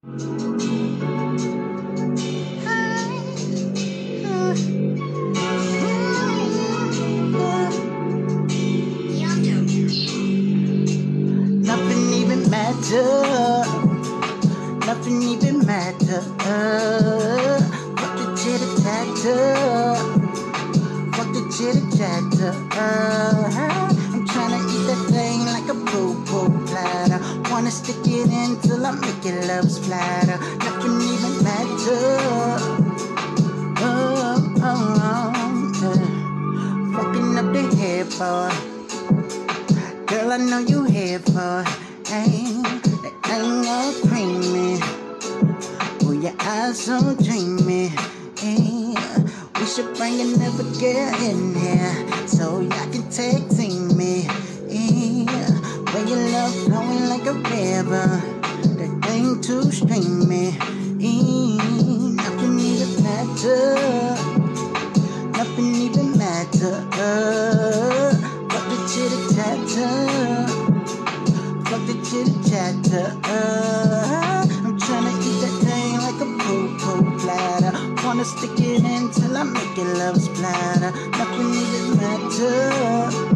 Nothing even matter. Nothing even matter. Fuck the chitter chatter. Fuck the chitter chatter. Wanna stick it in till I make your love splatter. Nothing even matter. Oh, oh, oh, yeah. Fucking up the head, boy. Girl, I know you here for ain't ain't all creamy. Oh, your eyes so dreamy. Hey, we should bring another girl in here so where your love flowing like a river, that ain't too streamy. Hey, nothing even matter, nothing even matter. Fuck the chitter chatter. Fuck the chitter chatter. I'm tryna eat that thing like a poo poo platter. Wanna stick it in till I make it love splatter. Nothing even matter.